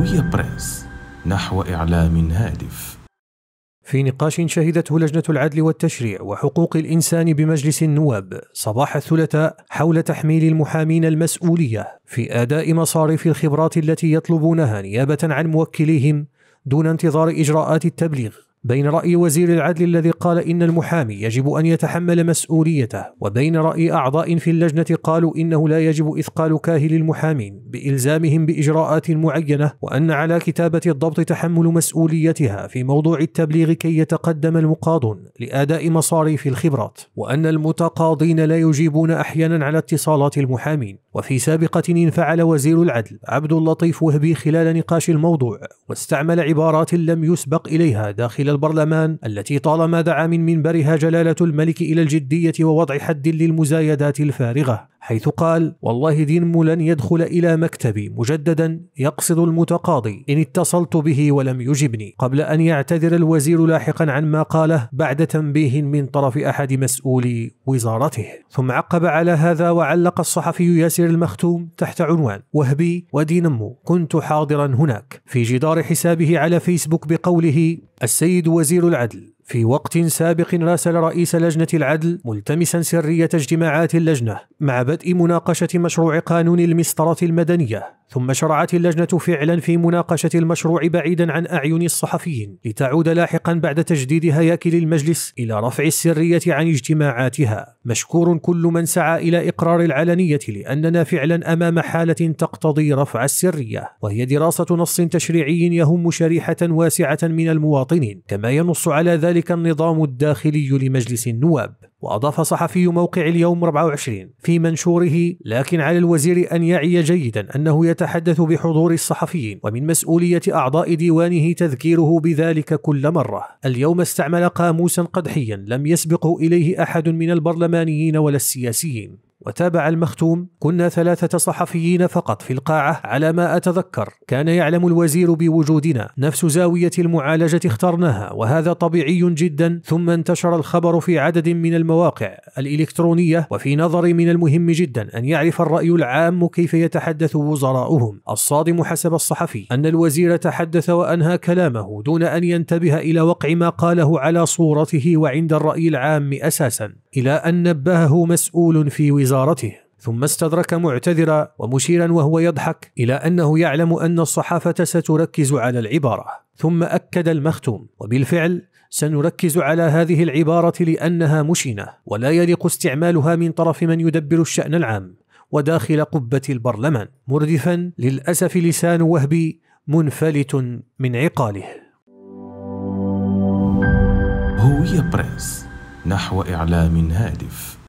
هوية بريس نحو إعلام هادف. في نقاش شهدته لجنة العدل والتشريع وحقوق الإنسان بمجلس النواب صباح الثلاثاء حول تحميل المحامين المسؤولية في أداء مصاريف الخبرات التي يطلبونها نيابة عن موكليهم دون انتظار إجراءات التبليغ. بين رأي وزير العدل الذي قال إن المحامي يجب أن يتحمل مسؤوليته وبين رأي أعضاء في اللجنة قالوا إنه لا يجب إثقال كاهل المحامين بإلزامهم بإجراءات معينة وأن على كتابة الضبط تحمل مسؤوليتها في موضوع التبليغ كي يتقدم المقاضون لأداء مصاريف الخبرات وأن المتقاضين لا يجيبون أحيانا على اتصالات المحامين. وفي سابقة انفعل وزير العدل عبد اللطيف وهبي خلال نقاش الموضوع واستعمل عبارات لم يسبق إليها داخل البرلمان التي طالما دعا من منبرها جلالة الملك إلى الجدية ووضع حد للمزايدات الفارغة. حيث قال والله دينم لن يدخل إلى مكتبي مجددا يقصد المتقاضي إن اتصلت به ولم يجبني. قبل أن يعتذر الوزير لاحقا عن ما قاله بعد تنبيه من طرف أحد مسؤولي وزارته. ثم عقب على هذا وعلق الصحفي ياسر المختوم تحت عنوان وهبي ودينمو كنت حاضرا هناك. في جدار حسابه على فيسبوك بقوله السيد وزير العدل. في وقت سابق راسل رئيس لجنة العدل ملتمسا سرية اجتماعات اللجنة مع بدء مناقشة مشروع قانون المسطرة المدنية. ثم شرعت اللجنة فعلا في مناقشة المشروع بعيدا عن أعين الصحفيين لتعود لاحقا بعد تجديد هياكل المجلس إلى رفع السرية عن اجتماعاتها. مشكور كل من سعى إلى إقرار العلنية لأننا فعلا أمام حالة تقتضي رفع السرية وهي دراسة نص تشريعي يهم شريحة واسعة من المواطنين كما ينص على ذلك النظام الداخلي لمجلس النواب. وأضاف صحفي موقع اليوم 24 في منشوره لكن على الوزير أن يعي جيدا أنه يتحدث بحضور الصحفيين ومن مسؤولية أعضاء ديوانه تذكيره بذلك كل مرة. اليوم استعمل قاموسا قدحيا لم يسبقه إليه أحد من البرلمانيين ولا السياسيين. وتابع المختوم كنا ثلاثة صحفيين فقط في القاعة على ما أتذكر. كان يعلم الوزير بوجودنا. نفس زاوية المعالجة اخترناها وهذا طبيعي جدا. ثم انتشر الخبر في عدد من المواقع الإلكترونية وفي نظري من المهم جدا أن يعرف الرأي العام كيف يتحدث وزراؤهم. الصادم حسب الصحفي أن الوزير تحدث وأنهى كلامه دون أن ينتبه إلى وقع ما قاله على صورته وعند الرأي العام أساسا. إلى أن نبهه مسؤول في وزارته ثم استدرك معتذرا ومشيرا وهو يضحك إلى أنه يعلم أن الصحافة ستركز على العبارة ثم أكد المختوم وبالفعل سنركز على هذه العبارة لأنها مشينة ولا يليق استعمالها من طرف من يدبر الشأن العام وداخل قبة البرلمان مردفا للأسف لسان وهبي منفلت من عقاله. هوية بريس نحو إعلام هادف.